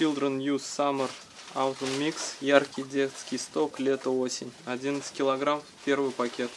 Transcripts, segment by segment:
Children Use Summer Autumn Mix. Яркий детский сток лето-осень. 11 килограмм. Первый пакет.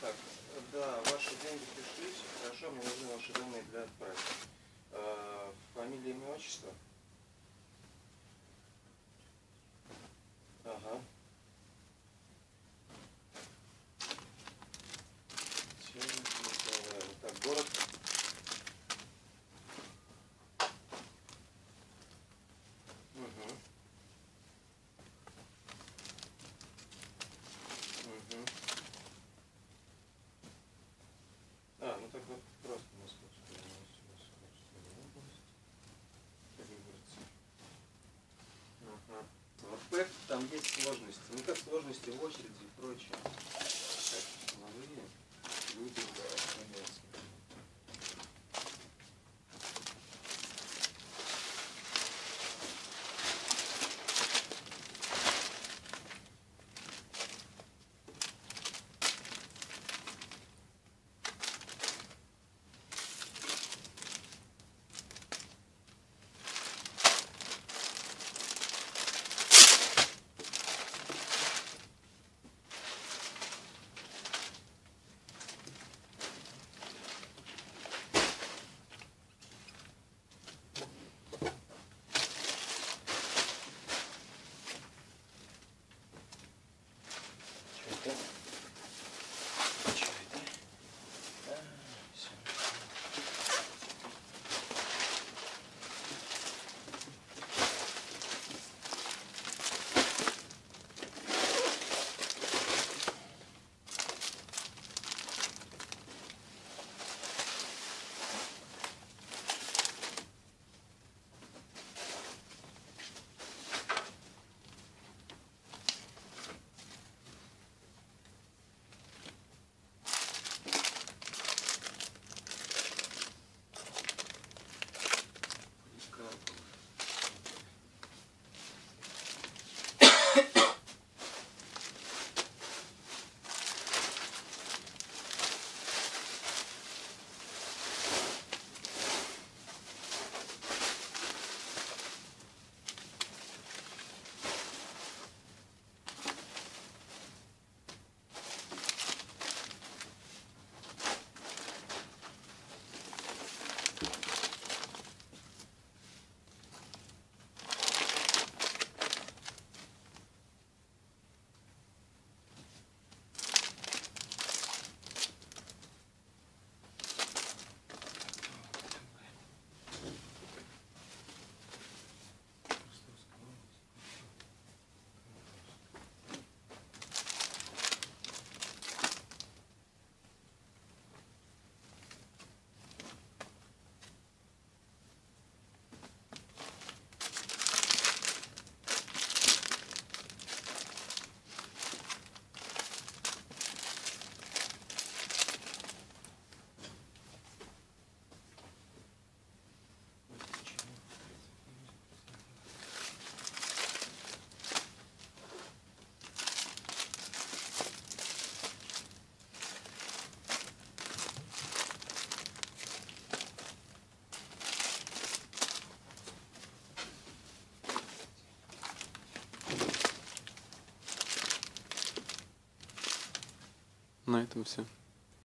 Так, э, да, ваши деньги пришли, хорошо, мне нужны ваши деньги. Сложности. Ну как сложности в очереди и прочее. На этом все.